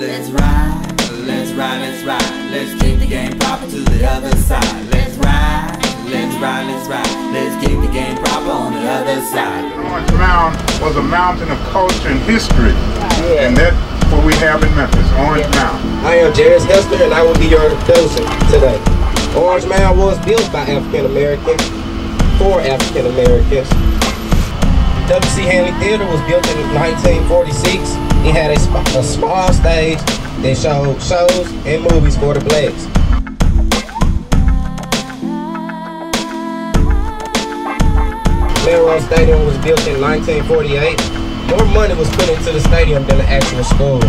ride, let's ride. Let's ride. Let's keep the game proper to the other side. Let's ride, let's ride, let's ride. Let's keep the game proper on the other side. Orange Mound was a mountain of culture and history. And that's what we have in Memphis, Orange Mound. I am Jairus Hester and I will be your docent today. Orange Mound was built by African Americans for African Americans. W.C. Handy Theater was built in 1946. It had a, a small stage that showed shows and movies for the blacks. Melrose Stadium was built in 1948. More money was put into the stadium than the actual school.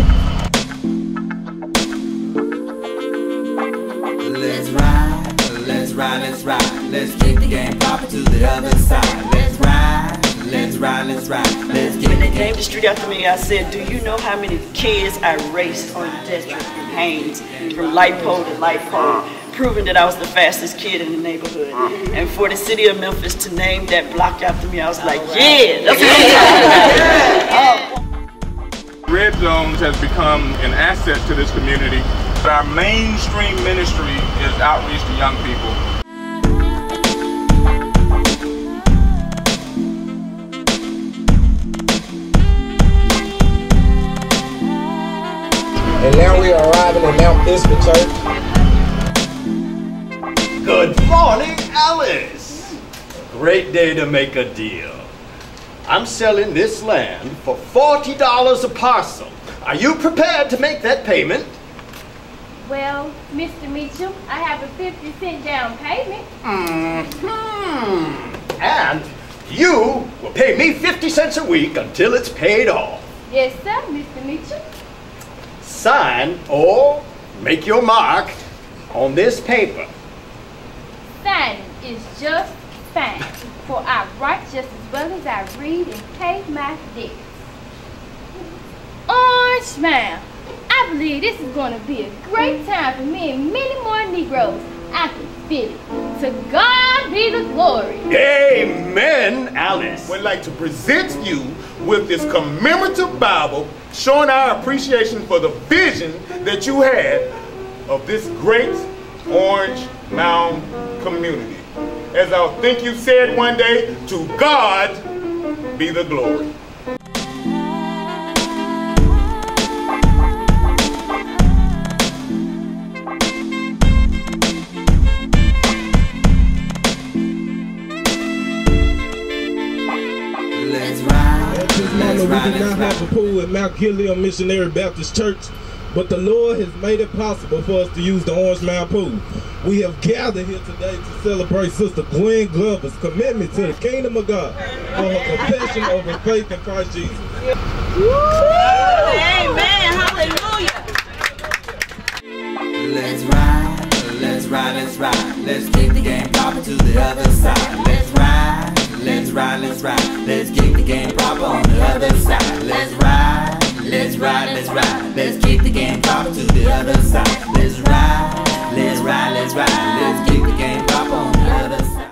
Let's ride, let's ride, let's ride. Let's keep the game proper to the other side. Let's ride, let's ride, let's ride. Let's keep When they game named the street after me, I said, do you know how many kids I raced on the district in Haynes from light pole to light pole, proving that I was the fastest kid in the neighborhood. And for the city of Memphis to name that block after me, I was like, yeah, that's what I'm Red Zones has become an asset to this community. Our mainstream ministry is outreach to young people. And now we are arriving at Mount Pisgah Church. Good morning, Alice. Great day to make a deal. I'm selling this land for $40 a parcel. Are you prepared to make that payment? Well, Mr. Mitchell, I have a 50 cent down payment. Hmm. And you will pay me 50 cents a week until it's paid off. Yes, sir, Mr. Meacham. Sign or make your mark on this paper. Fan is just fan, for I write just as well as I read and pay my debts. Orange man, I believe this is going to be a great time for me and many more Negroes. I can feel it. To God be the glory. We'd like to present you with this commemorative Bible showing our appreciation for the vision that you had of this great Orange Mound community. As I think you said one day, to God be the glory. This let's we ride, do let's not have a pool at Mount Gilead Missionary Baptist Church, but the Lord has made it possible for us to use the Orange Mound Pool. We have gathered here today to celebrate Sister Gwen Glover's commitment to the kingdom of God for her confession of her faith in Christ Jesus. Amen. The game proper to the other side. Let's ride, let's ride, let's ride. Let's the game proper on the other side.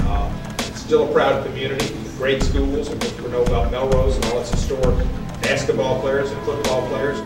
Uh, It's still a proud community great schools, and we know about Melrose and all its historic basketball players and football players.